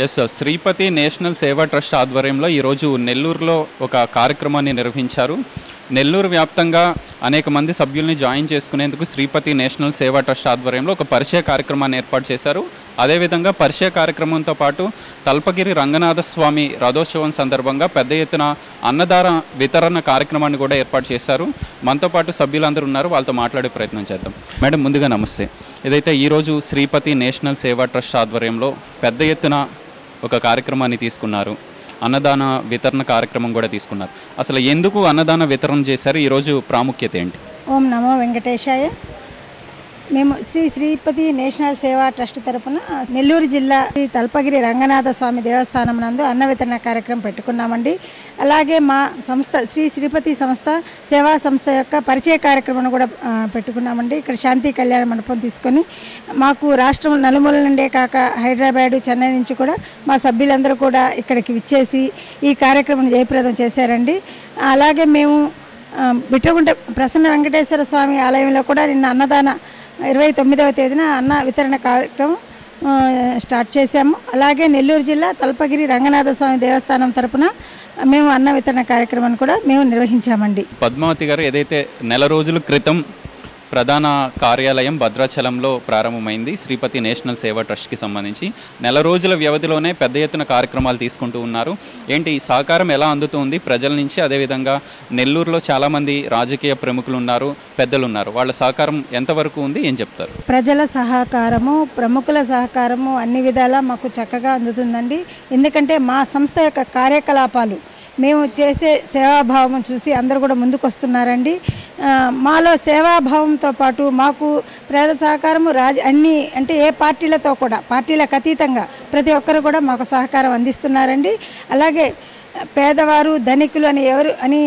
Yes sir Sripathi national Seva trust ఆధ్వర్యంలో ఈరోజు నెల్లూరులో ఒక కార్యక్రమాన్ని నిర్వహించారు. నెల్లూరు వ్యాప్తంగా అనేక మంది సభ్యుల్ని జాయిన్ చేసుకునేందుకు శ్రీపతి నేషనల్ సేవా ట్రస్ట్ ఆధ్వర్యంలో ఒక పరిచయ కార్యక్రమాన్ని ఏర్పాటు చేశారు. అదేవిధంగా పరిచయ కార్యక్రమంతో పాటు తల్పగిరి రంగనాథస్వామి రథోత్సవం సందర్భంగా పెద్ద ఎత్తున అన్నదాన వితరణ కార్యక్రమాన్ని కూడా ఏర్పాటు చేశారు. మనతో పాటు సభ్యులందరూ ఉన్నారు. వాళ్ళతో మాట్లాడే ప్రయత్నం చేద్దాం. మేడం ముందుగా నమస్తే. ఇదైతే ఈరోజు శ్రీపతి నేషనల్ సేవా ట్రస్ట్ ఆధ్వర్యంలో పెద్ద ఎత్తున ఒక కార్యక్రమాన్ని తీసుకున్నారు. అన్నదాన వితరణ కార్యక్రమం కూడా తీసుకున్నారు. అసలు ఎందుకు అన్నదాన వితరణ చేశారు? ఈరోజు ప్రాముఖ్యత ఏంటి? ఓం నమో వెంకటేశాయ. మేము శ్రీ శ్రీపతి నేషనల్ సేవా ట్రస్ట్ తరపున నెల్లూరు జిల్లా శ్రీ తల్పగిరి రంగనాథ స్వామి దేవస్థానం నందు అన్న వితరణ కార్యక్రమం పెట్టుకున్నామండి. అలాగే మా సంస్థ శ్రీ శ్రీపతి సంస్థ సేవా సంస్థ యొక్క పరిచయ కార్యక్రమం కూడా పెట్టుకున్నామండి. ఇక్కడ శాంతి కళ్యాణ మండపం తీసుకొని మాకు రాష్ట్రం నలుమూల నుండే కాక హైదరాబాదు చెన్నై నుంచి కూడా మా సభ్యులందరూ కూడా ఇక్కడికి విచ్చేసి ఈ కార్యక్రమం జయప్రదం చేశారండి. అలాగే మేము బిట్టగుంట ప్రసన్న వెంకటేశ్వర స్వామి ఆలయంలో కూడా నిన్న అన్నదాన ఇరవై తొమ్మిదవ తేదీన అన్న వితరణ కార్యక్రమం స్టార్ట్ చేశాము. అలాగే నెల్లూరు జిల్లా తలపగిరి రంగనాథ స్వామి దేవస్థానం తరపున మేము అన్న వితరణ కార్యక్రమాన్ని కూడా మేము నిర్వహించామండి. పద్మావతి గారు ఏదైతే నెల రోజుల క్రితం ప్రధాన కార్యాలయం భద్రాచలంలో ప్రారంభమైంది. శ్రీపతి నేషనల్ సేవా ట్రస్ట్కి సంబంధించి నెల రోజుల వ్యవధిలోనే పెద్ద ఎత్తున కార్యక్రమాలు తీసుకుంటూ ఉన్నారు. ఏంటి ఈ సహకారం ఎలా అందుతుంది? ప్రజల నుంచి అదేవిధంగా నెల్లూరులో చాలామంది రాజకీయ ప్రముఖులు ఉన్నారు పెద్దలు ఉన్నారు వాళ్ళ సహకారం ఎంతవరకు ఉంది? ఏం చెప్తారు? ప్రజల సహకారము ప్రముఖుల సహకారము అన్ని విధాలా మాకు చక్కగా అందుతుందండి. ఎందుకంటే మా సంస్థ యొక్క కార్యకలాపాలు మేము చేసే సేవాభావం చూసి అందరూ కూడా ముందుకు వస్తున్నారండి మాలో సేవాభావంతో పాటు మాకు ప్రజల సహకారము రాజ అన్ని అంటే ఏ పార్టీలతో కూడా పార్టీలకు అతీతంగా ప్రతి ఒక్కరు కూడా మాకు సహకారం అందిస్తున్నారండి. అలాగే పేదవారు ధనికులు అని ఎవరు అని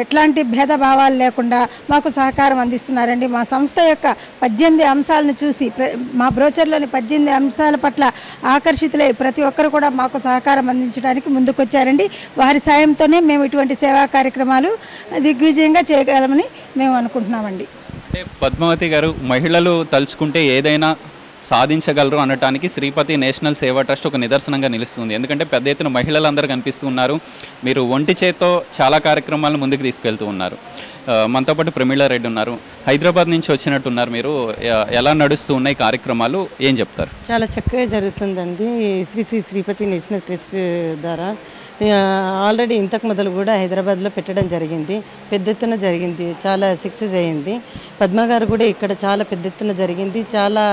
ఎట్లాంటి భేదభావాలు లేకుండా మాకు సహకారం అందిస్తున్నారండి. మా సంస్థ యొక్క పద్దెనిమిది అంశాలను చూసి ప్ర- మా బ్రోచర్లోని పద్దెనిమిది అంశాల పట్ల ఆకర్షితులై ప్రతి ఒక్కరు కూడా మాకు సహకారం అందించడానికి ముందుకొచ్చారండి. వారి సాయంతోనే మేము ఇటువంటి సేవా కార్యక్రమాలు దిగ్విజయంగా చేయగలమని మేము అనుకుంటున్నామండి. పద్మావతి గారు మహిళలు తలుచుకుంటే ఏదైనా సాధించగలరు అనటానికి శ్రీపతి నేషనల్ సేవా ట్రస్ట్ ఒక నిదర్శనంగా నిలుస్తుంది. ఎందుకంటే పెద్ద ఎత్తున మహిళలందరూ కనిపిస్తున్నారు మీరు ఒంటి చేత్తో చాలా కార్యక్రమాలను ముందుకు తీసుకెళ్తూ ఉన్నారు. మనతో పాటు ప్రమీళ రెడ్డి ఉన్నారు. హైదరాబాద్ నుంచి వచ్చినట్టున్నారు మీరు. ఎలా నడుస్తూ ఉన్నాయి కార్యక్రమాలు? ఏం చెప్తారు? చాలా చక్కగా జరుగుతుందండి. శ్రీ శ్రీ శ్రీపతి నేషనల్ ట్రస్ట్ ద్వారా. ఆల్రెడీ ఇంతకు మొదలు కూడా హైదరాబాద్లో పెట్టడం జరిగింది. పెద్ద ఎత్తున జరిగింది. చాలా సక్సెస్ అయ్యింది పద్మ గారు కూడా ఇక్కడ చాలా పెద్ద ఎత్తున జరిగింది. చాలా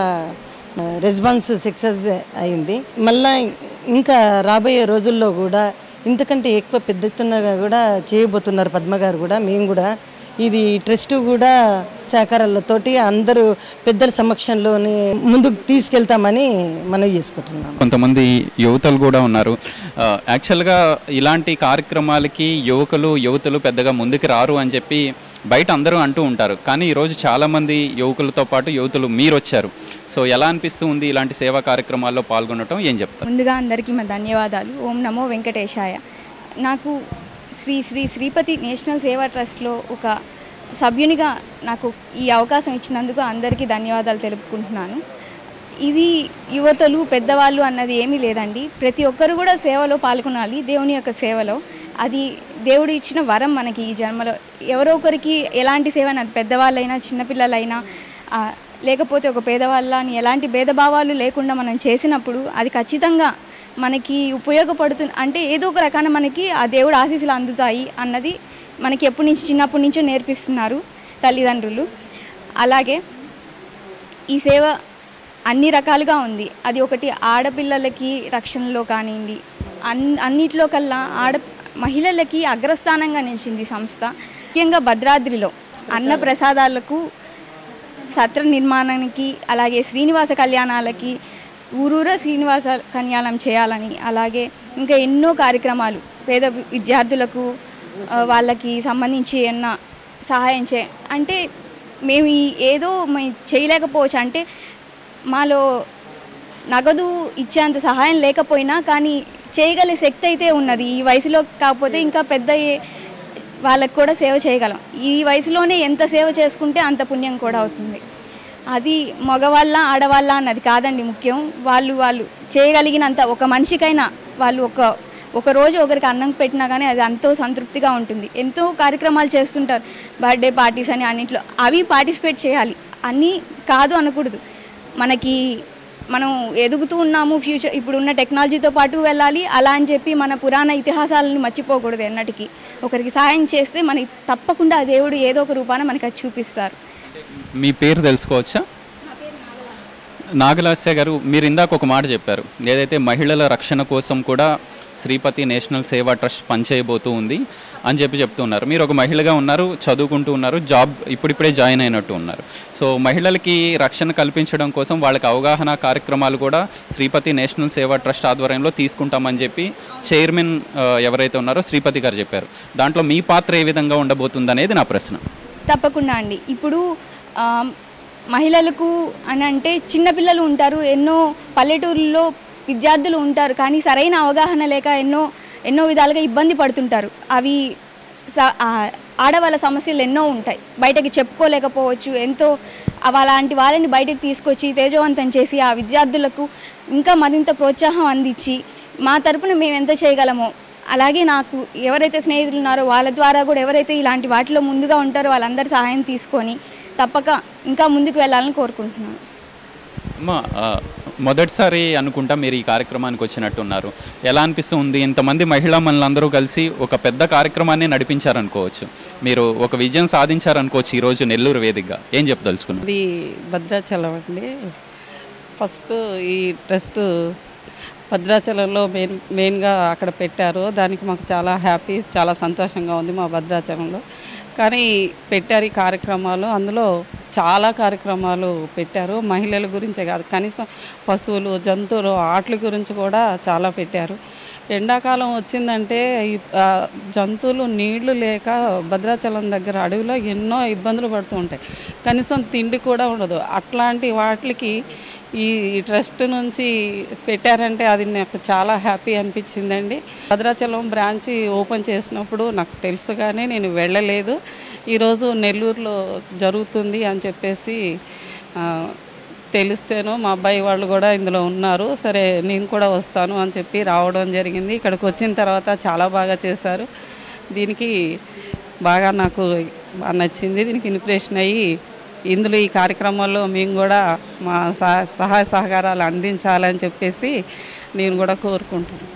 రెస్పాన్స్ సక్సెస్ అయింది. మళ్ళా ఇంకా రాబోయే రోజుల్లో కూడా ఇంతకంటే ఎక్కువ పెద్ద ఎత్తునగా కూడా చేయబోతున్నారు పద్మ గారు కూడా మేము కూడా. ఇది ట్రస్ట్ కూడా సహకారాలతోటి అందరూ పెద్దల సమక్షంలోని ముందుకు తీసుకెళ్తామని మనం చేసుకుంటున్నాం. కొంతమంది యువతలు కూడా ఉన్నారు. యాక్చువల్గా ఇలాంటి కార్యక్రమాలకి యువకులు యువతలు పెద్దగా ముందుకు రారు అని చెప్పి బయట అందరూ అంటూ ఉంటారు. కానీ ఈరోజు చాలామంది యువకులతో పాటు యువతులు మీరు వచ్చారు సో ఎలా అనిపిస్తూ ఉంది ఇలాంటి సేవా కార్యక్రమాల్లో పాల్గొనటం? ఏం చెప్తారు? ముందుగా అందరికీ మా ధన్యవాదాలు. ఓం నమో వెంకటేశాయ. నాకు శ్రీ శ్రీ శ్రీపతి నేషనల్ సేవా ట్రస్ట్లో ఒక సభ్యునిగా నాకు ఈ అవకాశం ఇచ్చినందుకు అందరికీ ధన్యవాదాలు తెలుపుకుంటున్నాను. ఇది యువతలు పెద్దవాళ్ళు అన్నది ఏమీ లేదండి. ప్రతి ఒక్కరు కూడా సేవలో పాల్గొనాలి. దేవుని యొక్క సేవలో. అది దేవుడు ఇచ్చిన వరం మనకి ఈ జన్మలో. ఎవరో ఒకరికి ఎలాంటి సేవ అది పెద్దవాళ్ళైనా చిన్నపిల్లలైనా లేకపోతే ఒక పేదవాళ్ళ అని ఎలాంటి భేదభావాలు లేకుండా మనం చేసినప్పుడు అది ఖచ్చితంగా మనకి ఉపయోగపడుతుంది అంటే ఏదో ఒక రకాన మనకి ఆ దేవుడు ఆశీస్సులు అందుతాయి అన్నది మనకి ఎప్పటి నుంచి చిన్నప్పటి నుంచో నేర్పిస్తున్నారు తల్లిదండ్రులు. అలాగే ఈ సేవ అన్ని రకాలుగా ఉంది. అది ఒకటి ఆడపిల్లలకి రక్షణలో కానివ్వండి అన్ అన్నిట్లో కల్లా ఆడ మహిళలకి అగ్రస్థానంగా నిలిచింది సంస్థ. ముఖ్యంగా భద్రాద్రిలో అన్న ప్రసాదాలకు సత్ర నిర్మాణానికి అలాగే శ్రీనివాస కళ్యాణాలకి ఊరూర శ్రీనివాస కళ్యాణం చేయాలని అలాగే ఇంకా ఎన్నో కార్యక్రమాలు పేద విద్యార్థులకు వాళ్ళకి సంబంధించి ఏమన్నా సహాయం చే అంటే మేము ఏదో మేము చేయలేకపోవచ్చు. అంటే మాలో నగదు ఇచ్చేంత సహాయం లేకపోయినా కానీ చేయగల శక్తి అయితే ఉన్నది. ఈ వయసులో కాకపోతే ఇంకా పెద్ద వాళ్ళకు కూడా సేవ చేయగలం. ఈ వయసులోనే ఎంత సేవ చేసుకుంటే అంత పుణ్యం కూడా అవుతుంది. అది మగవాళ్ళ ఆడవాళ్ళ అన్నది కాదండి ముఖ్యం. వాళ్ళు వాళ్ళు చేయగలిగినంత ఒక మనిషికైనా వాళ్ళు ఒక ఒక రోజు ఒకరికి అన్నం పెట్టినా కానీ అది ఎంతో సంతృప్తిగా ఉంటుంది. ఎంతో కార్యక్రమాలు చేస్తుంటారు. బర్త్డే పార్టీస్ అని అన్నింటిలో. అవి పార్టిసిపేట్ చేయాలి. అన్నీ కాదు అనకూడదు. మనకి మనం ఎదుగుతూ ఉన్నాము ఫ్యూచర్ ఇప్పుడు ఉన్న టెక్నాలజీతో పాటు వెళ్ళాలి. అలా అని చెప్పి మన పురాణ ఇతిహాసాలను మర్చిపోకూడదు ఎన్నటికీ. ఒకరికి సహాయం చేస్తే మనకి తప్పకుండా ఆ దేవుడు ఏదో ఒక రూపాన మనకి అది చూపిస్తారు. మీ పేరు తెలుసుకోవచ్చా? నాగలాస్య గారు మీరు ఇందాక ఒక మాట చెప్పారు. ఏదైతే మహిళల రక్షణ కోసం కూడా శ్రీపతి నేషనల్ సేవా ట్రస్ట్ పనిచేయబోతూ ఉంది అని చెప్పి చెప్తున్నారు. మీరు ఒక మహిళగా ఉన్నారు చదువుకుంటూ ఉన్నారు జాబ్ ఇప్పుడిప్పుడే జాయిన్ అయినట్టు ఉన్నారు. సో మహిళలకి రక్షణ కల్పించడం కోసం వాళ్ళకి అవగాహన కార్యక్రమాలు కూడా శ్రీపతి నేషనల్ సేవా ట్రస్ట్ ఆధ్వర్యంలో తీసుకుంటామని చెప్పి చైర్మన్ ఎవరైతే ఉన్నారో శ్రీపతి గారు చెప్పారు. దాంట్లో మీ పాత్ర ఏ విధంగా ఉండబోతుంది అనేది నా ప్రశ్న. తప్పకుండా అండి. ఇప్పుడు మహిళలకు అని అంటే చిన్నపిల్లలు ఉంటారు ఎన్నో పల్లెటూరుల్లో విద్యార్థులు ఉంటారు కానీ సరైన అవగాహన లేక ఎన్నో ఎన్నో విధాలుగా ఇబ్బంది పడుతుంటారు. అవి స- ఆడవాళ్ళ సమస్యలు ఎన్నో ఉంటాయి. బయటకి చెప్పుకోలేకపోవచ్చు ఎంతో అలాంటి వాళ్ళని బయటకు తీసుకొచ్చి తేజవంతం చేసి ఆ విద్యార్థులకు ఇంకా మరింత ప్రోత్సాహం అందించి మా తరపున మేము ఎంత చేయగలమో అలాగే నాకు ఎవరైతే స్నేహితులు ఉన్నారో వాళ్ళ ద్వారా కూడా ఎవరైతే ఇలాంటి వాటిలో ముందుగా ఉంటారో వాళ్ళందరి సహాయం తీసుకొని తప్పక ఇంకా ముందుకు వెళ్ళాలని కోరుకుంటున్నాను. అమ్మా మొదటిసారి అనుకుంటా మీరు ఈ కార్యక్రమానికి వచ్చినట్టున్నారు. ఎలా అనిపిస్తుంది? ఇంతమంది మహిళా మనులందరూ కలిసి ఒక పెద్ద కార్యక్రమాన్ని నడిపించారనుకోవచ్చు. మీరు ఒక విజయం సాధించారనుకోవచ్చు ఈరోజు నెల్లూరు వేదికగా. ఏం చెప్పదలుచుకున్నారు? ఇది భద్రాచలం అండి. ఫస్ట్ ఈ ట్రస్ట్ భద్రాచలంలో మెయిన్ మెయిన్గా అక్కడ పెట్టారు. దానికి మాకు చాలా హ్యాపీ చాలా సంతోషంగా ఉంది మా భద్రాచలంలో. కానీ పెట్టారు ఈ కార్యక్రమాలు. అందులో చాలా కార్యక్రమాలు పెట్టారు. మహిళల గురించే కాదు కనీసం పశువులు జంతువులు ఆటల గురించి కూడా చాలా పెట్టారు. ఎండాకాలం వచ్చిందంటే జంతువులు నీళ్ళు లేక భద్రాచలం దగ్గర అడవిలో ఎన్నో ఇబ్బందులు పడుతూ ఉంటాయి. కనీసం తిండి కూడా ఉండదు. అట్లాంటి వాటికి ఈ ట్రస్ట్ నుంచి పెట్టారంటే అది నాకు చాలా హ్యాపీ అనిపించిందండి. భద్రాచలం బ్రాంచ్ ఓపెన్ చేసినప్పుడు నాకు తెలుసుగానే నేను వెళ్ళలేదు. ఈరోజు నెల్లూరులో జరుగుతుంది అని చెప్పేసి ఆ, తెలిస్తేను మా అబ్బాయి వాళ్ళు కూడా ఇందులో ఉన్నారు. సరే నేను కూడా వస్తాను అని చెప్పి రావడం జరిగింది. ఇక్కడికి వచ్చిన తర్వాత చాలా బాగా చేశారు. దీనికి బాగా నాకు బాగా నచ్చింది. దీనికి ఇన్స్పిరేషన్ అయ్యి ఇందులో ఈ కార్యక్రమాల్లో మేము కూడా మా సహ సహాయ సహకారాలు అందించాలని చెప్పేసి నేను కూడా కోరుకుంటున్నాను.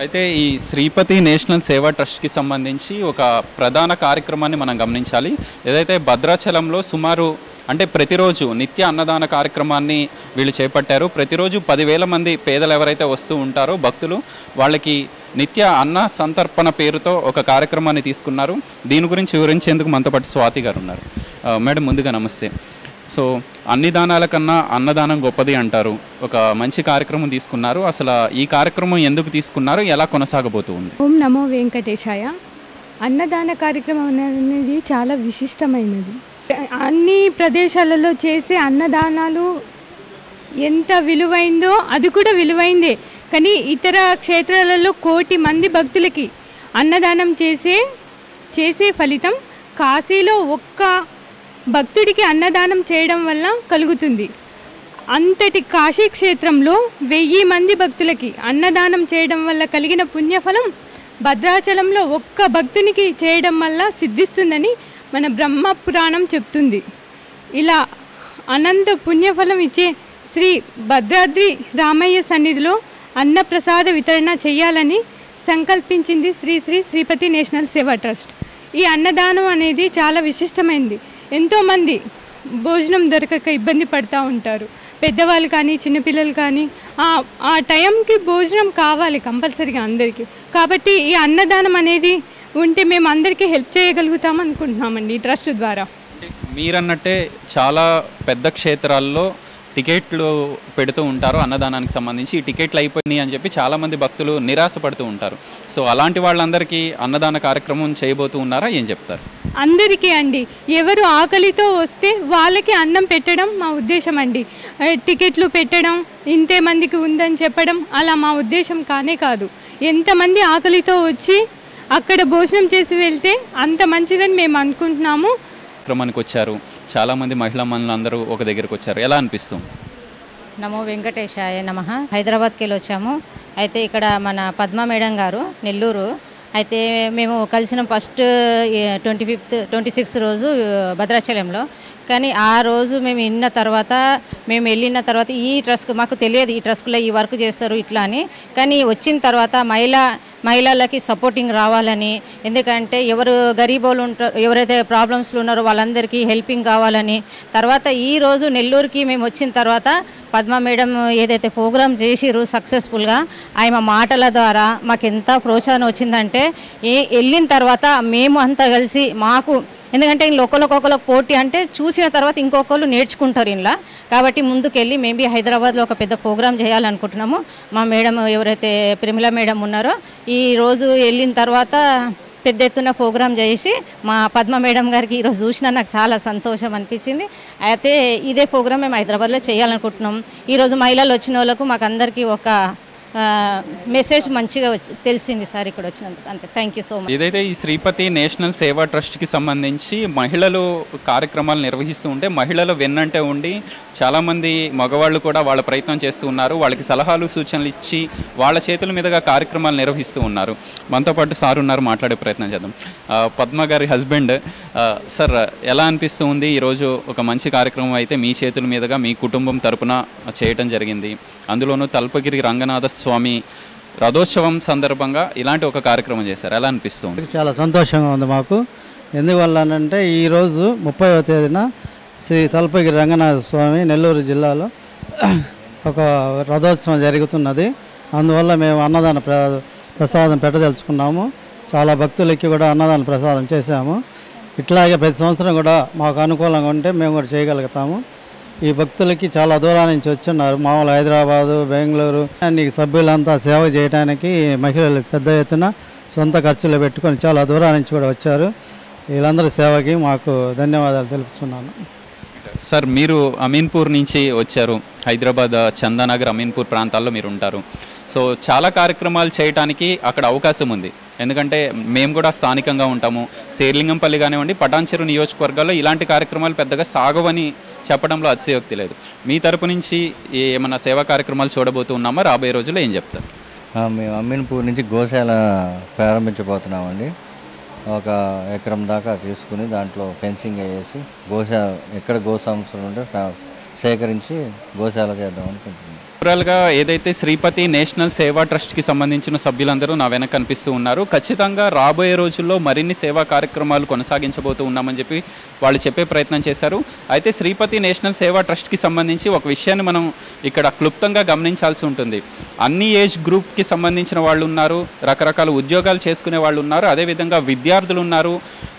అయితే ఈ శ్రీపతి నేషనల్ సేవా ట్రస్ట్కి సంబంధించి ఒక ప్రధాన కార్యక్రమాన్ని మనం గమనించాలి. ఏదైతే భద్రాచలంలో సుమారు అంటే ప్రతిరోజు నిత్య అన్నదాన కార్యక్రమాన్ని వీళ్ళు చేపట్టారు. ప్రతిరోజు పదివేల మంది పేదలు ఎవరైతే వస్తూ ఉంటారో భక్తులు వాళ్ళకి నిత్య అన్న సంతర్పణ పేరుతో ఒక కార్యక్రమాన్ని తీసుకున్నారు. దీని గురించి వివరించేందుకు మనతో పాటు స్వాతి గారు ఉన్నారు. మేడం ముందుగా నమస్తే. సో అన్ని దానాల కన్నా అన్నదానం గొప్పది అంటారు. ఒక మంచి కార్యక్రమం తీసుకున్నారు. అసలు ఈ కార్యక్రమం ఎందుకు తీసుకున్నారు? ఎలా కొనసాగబోతూ ఉంది? ఓం నమో వెంకటేశాయ. అన్నదాన కార్యక్రమం అనేది చాలా విశిష్టమైనది. అన్ని ప్రదేశాలలో చేసే అన్నదానాలు ఎంత విలువైందో అది కూడా విలువైందే. కానీ ఇతర క్షేత్రాలలో కోటి మంది భక్తులకి అన్నదానం చేసే చేసే ఫలితం కాశీలో ఒక్క భక్తుడికి అన్నదానం చేయడం వల్ల కలుగుతుంది. అంతటి కాశీ క్షేత్రంలో వెయ్యి మంది భక్తులకి అన్నదానం చేయడం వల్ల కలిగిన పుణ్యఫలం భద్రాచలంలో ఒక్క భక్తునికి చేయడం వల్ల సిద్ధిస్తుందని మన బ్రహ్మ పురాణం చెప్తుంది. ఇలా అనంత పుణ్యఫలం ఇచ్చే శ్రీ భద్రాద్రి రామయ్య సన్నిధిలో అన్నప్రసాద వితరణ చేయాలని సంకల్పించింది శ్రీ శ్రీ శ్రీపతి నేషనల్ సేవా ట్రస్ట్. ఈ అన్నదానం అనేది చాలా విశిష్టమైంది. ఎంతోమంది భోజనం దొరకక ఇబ్బంది పడుతూ ఉంటారు. పెద్దవాళ్ళు కానీ చిన్నపిల్లలు కానీ ఆ ఆ టైంకి భోజనం కావాలి కంపల్సరీగా అందరికీ. కాబట్టి ఈ అన్నదానం అనేది ఉంటే మేము అందరికీ హెల్ప్ చేయగలుగుతాం అనుకుంటున్నామండి ట్రస్ట్ ద్వారా. మీరన్నట్టే చాలా పెద్ద క్షేత్రాల్లో టికెట్లు పెడుతూ ఉంటారు అన్నదానానికి సంబంధించి. ఈ టికెట్లు అయిపోయినాయి అని చెప్పి చాలామంది భక్తులు నిరాశపడుతూ ఉంటారు. సో అలాంటి వాళ్ళందరికీ అన్నదాన కార్యక్రమం చేయబోతూ ఉన్నారా? ఏం చెప్తారు? అందరికీ అండి. ఎవరు ఆకలితో వస్తే వాళ్ళకి అన్నం పెట్టడం మా ఉద్దేశం అండి. టికెట్లు పెట్టడం ఇంతే మందికి ఉందని చెప్పడం అలా మా ఉద్దేశం కానే కాదు. ఎంతమంది ఆకలితో వచ్చి అక్కడ భోజనం చేసి వెళ్తే అంత మంచిదని మేము అనుకుంటున్నాము. కార్యక్రమానికి వచ్చారు. చాలామంది మహిళా మనులందరూ ఒక దగ్గరికి వచ్చారు. ఎలా అనిపిస్తుంది? నమో వెంకటేశాయ నమ. హైదరాబాద్కి వెళ్ళి వచ్చాము అయితే ఇక్కడ మన పద్మ మేడం గారు నెల్లూరు. అయితే మేము కలిసిన first twenty fifth twenty sixth రోజు భద్రాచలంలో. కానీ ఆ రోజు మేము విన్న తర్వాత మేము వెళ్ళిన తర్వాత ఈ ట్రస్ట్ మాకు తెలియదు ఈ ట్రస్ట్లో ఈ వర్క్ చేస్తారు ఇట్లా అని. కానీ వచ్చిన తర్వాత మహిళ మహిళలకి సపోర్టింగ్ రావాలని ఎందుకంటే ఎవరు గరీబోలు ఉంటారు ఎవరైతే ప్రాబ్లమ్స్లో ఉన్నారో వాళ్ళందరికీ హెల్పింగ్ కావాలని. తర్వాత ఈరోజు నెల్లూరుకి మేము వచ్చిన తర్వాత పద్మ మేడం ఏదైతే ప్రోగ్రాం చేసిరు సక్సెస్ఫుల్గా ఆమె మాటల ద్వారా మాకు ఎంత ప్రోత్సాహం వచ్చిందంటే ఏ వెళ్ళిన తర్వాత మేము అంతా కలిసి మాకు ఎందుకంటే ఇంట్లో ఒకరికొకరికి పోటీ అంటే చూసిన తర్వాత ఇంకొకరు నేర్చుకుంటారు ఇంట్లో కాబట్టి ముందుకెళ్ళి మేబీ హైదరాబాద్లో ఒక పెద్ద ప్రోగ్రామ్ చేయాలనుకుంటున్నాము. మా మేడం ఎవరైతే ప్రమిళ మేడం ఉన్నారో ఈరోజు వెళ్ళిన తర్వాత పెద్ద ఎత్తున ప్రోగ్రాం చేసి మా పద్మ మేడం గారికి ఈరోజు చూసినా నాకు చాలా సంతోషం అనిపించింది. అయితే ఇదే ప్రోగ్రాం మేము హైదరాబాద్లో చేయాలనుకుంటున్నాం. ఈరోజు మహిళలు వచ్చిన వాళ్ళకు మాకు అందరికీ ఒక మెసేజ్ మంచిగా వచ్చి- తెలిసింది సార్ ఇక్కడ వచ్చినందుకు. అంతే. థ్యాంక్ యూ సో మచ్ ఏదైతే ఈ శ్రీపతి నేషనల్ సేవా ట్రస్ట్కి సంబంధించి మహిళలు కార్యక్రమాలు నిర్వహిస్తూ ఉంటే మహిళలు వెన్నంటే ఉండి చాలామంది మగవాళ్ళు కూడా వాళ్ళ ప్రయత్నం చేస్తూ ఉన్నారు. వాళ్ళకి సలహాలు సూచనలు ఇచ్చి వాళ్ళ చేతుల మీదుగా కార్యక్రమాలు నిర్వహిస్తూ ఉన్నారు. మనతో పాటు సార్ ఉన్నారు. మాట్లాడే ప్రయత్నం చేద్దాం. పద్మ గారి హస్బెండ్ సార్ ఎలా అనిపిస్తూ ఉంది? ఈరోజు ఒక మంచి కార్యక్రమం అయితే మీ చేతుల మీదుగా మీ కుటుంబం తరపున చేయటం జరిగింది. అందులోనూ తల్పగిరి రంగనాథ స్వామి రథోత్సవం సందర్భంగా ఇలాంటి ఒక కార్యక్రమం చేశారు. ఎలా అనిపిస్తుంది? చాలా సంతోషంగా ఉంది మాకు. ఎందువల్లనంటే ఈరోజు ముప్పైవ తేదీన శ్రీ తలపగిరి రంగనాథ స్వామి నెల్లూరు జిల్లాలో ఒక రథోత్సవం జరుగుతున్నది. అందువల్ల మేము అన్నదాన ప్ర ప్రసాదం పెట్టదలుచుకున్నాము. చాలా భక్తులకి కూడా అన్నదాన ప్రసాదం చేశాము. ఇట్లాగే ప్రతి సంవత్సరం కూడా మాకు అనుకూలంగా ఉంటే మేము కూడా చేయగలుగుతాము. ఈ భక్తులకి చాలా దూరం నుంచి వచ్చున్నారు. మామూలు హైదరాబాదు బెంగళూరు అన్ని సభ్యులంతా సేవ చేయడానికి మహిళలు పెద్ద ఎత్తున సొంత ఖర్చులు పెట్టుకొని చాలా దూరం నుంచి కూడా వచ్చారు. వీళ్ళందరి సేవకి మాకు ధన్యవాదాలు తెలుపుతున్నాను సార్ మీరు అమీన్పూర్ నుంచి వచ్చారు. హైదరాబాద్ చందానగర్ అమీన్పూర్ ప్రాంతాల్లో మీరు ఉంటారు. సో చాలా కార్యక్రమాలు చేయడానికి అక్కడ అవకాశం ఉంది. ఎందుకంటే మేము కూడా స్థానికంగా ఉంటాము. శేర్లింగంపల్లి కానివ్వండి పటాన్చెరు నియోజకవర్గాల్లో ఇలాంటి కార్యక్రమాలు పెద్దగా సాగవని చెప్పడంలో అతిశయోక్తి లేదు. మీ తరపు నుంచి ఏమైనా సేవా కార్యక్రమాలు చూడబోతూ ఉన్నామా? రాబోయే రోజుల్లో ఏం చెప్తారు? మేము అమ్మినపూర్ నుంచి గోశాల ప్రారంభించబోతున్నామండి. ఒక ఎకరం దాకా తీసుకుని దాంట్లో ఫెన్సింగ్ వేసి గోశాల ఎక్కడ గోసంస్థలు ఉంటే సేకరించి గోశాల చేద్దాం అనుకుంటున్నాం ఓవరాల్గా ఏదైతే శ్రీపతి నేషనల్ సేవా ట్రస్ట్కి సంబంధించిన సభ్యులందరూ నా వెనక కనిపిస్తూ ఉన్నారు ఖచ్చితంగా రాబోయే రోజుల్లో మరిన్ని సేవా కార్యక్రమాలు కొనసాగించబోతూ ఉన్నామని చెప్పి వాళ్ళు చెప్పే ప్రయత్నం చేశారు. అయితే శ్రీపతి నేషనల్ సేవా ట్రస్ట్కి సంబంధించి ఒక విషయాన్ని మనం ఇక్కడ క్లుప్తంగా గమనించాల్సి ఉంటుంది. అన్ని ఏజ్ గ్రూప్కి సంబంధించిన వాళ్ళు ఉన్నారు రకరకాల ఉద్యోగాలు చేసుకునే వాళ్ళు ఉన్నారు అదేవిధంగా విద్యార్థులు ఉన్నారు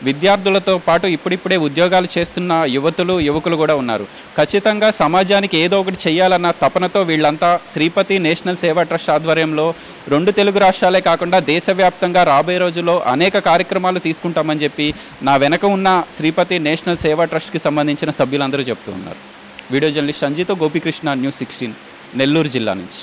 విద్యార్థులతో పాటు ఇప్పుడిప్పుడే ఉద్యోగాలు చేస్తున్న యువతులు యువకులు కూడా ఉన్నారు. ఖచ్చితంగా సమాజానికి ఏదో ఒకటి చేయాలన్న తపనతో వీళ్ళంతా శ్రీపతి నేషనల్ సేవా ట్రస్ట్ ఆధ్వర్యంలో రెండు తెలుగు రాష్ట్రాలే కాకుండా దేశవ్యాప్తంగా రాబోయే రోజుల్లో అనేక కార్యక్రమాలు తీసుకుంటామని చెప్పి నా వెనక ఉన్న శ్రీపతి నేషనల్ సేవా ట్రస్ట్కి సంబంధించిన సభ్యులందరూ చెప్తూ ఉన్నారు. వీడియో జర్నలిస్ట్ సంజీతో గోపికృష్ణ న్యూస్ సిక్స్టీన్ నెల్లూరు జిల్లా నుంచి.